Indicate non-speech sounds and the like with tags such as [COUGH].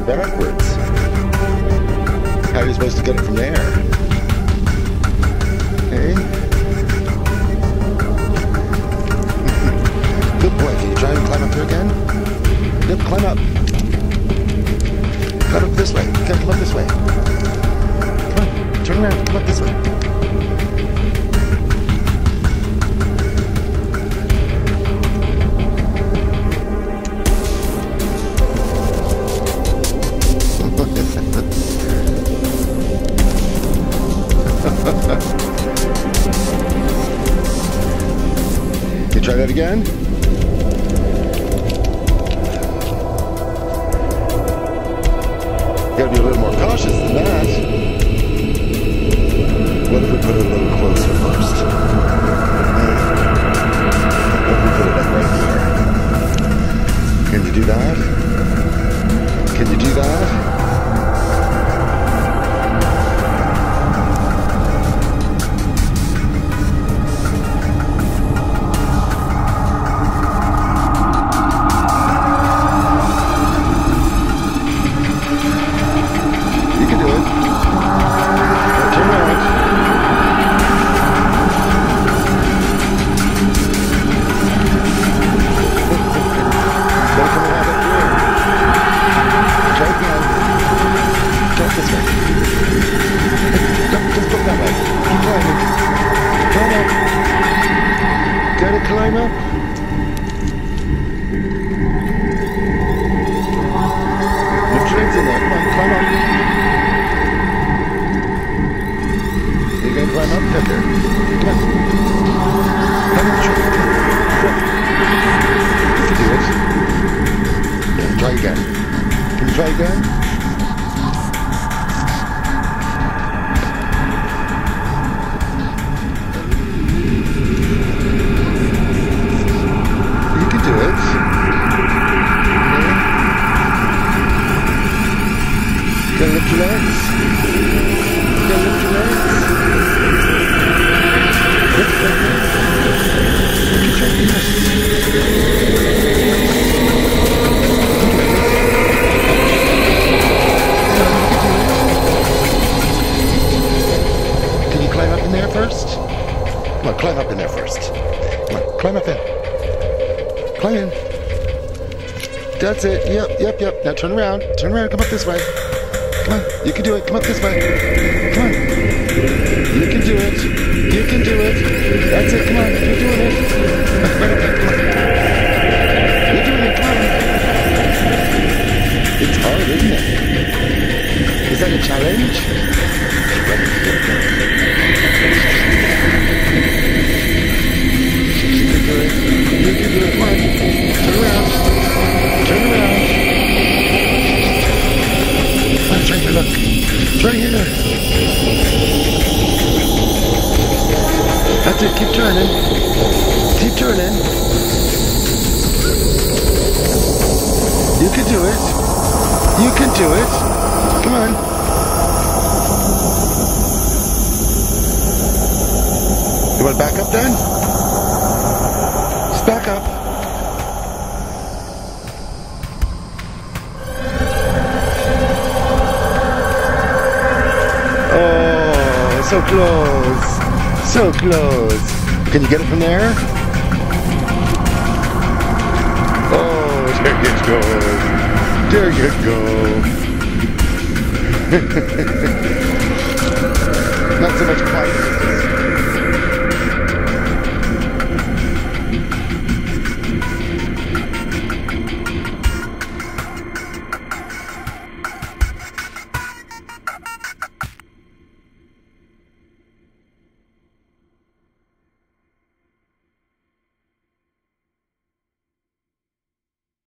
you're backwards. How are you supposed to get it from there? Hey? [LAUGHS] Good boy. Can you try and climb up here again? Yep, climb up. Climb up this way. Come up this way. Come on, turn around. Come up this way. Can you try that again? You gotta be a little more cautious than that. What if we put it a little closer first? What if we put it like right here? Can you do that? Climb up. Gotta climb up. Put in there. Come on, climb up. You're gonna climb up, Pepper. Come on. Come on. You can do it. Try again. Can you try again? Climb up in there first. Come on, climb up in. Climb in. That's it. Yep, yep, yep. Now turn around. Turn around. Come up this way. Come on. You can do it. Come up this way. Come on. You can do it. You can do it. That's it. Come on. You're doing it. Come on. You're doing it. Come on. It's hard, isn't it? Is that a challenge? Come. Turn around. Turn around. On, try to look. Try here. That's it. Keep turning. Keep turning. You can do it. You can do it. Come on. You want to back up then? Back up. Oh, so close. So close. Can you get it from there? Oh, there you go. There you go. [LAUGHS] Not so much fight.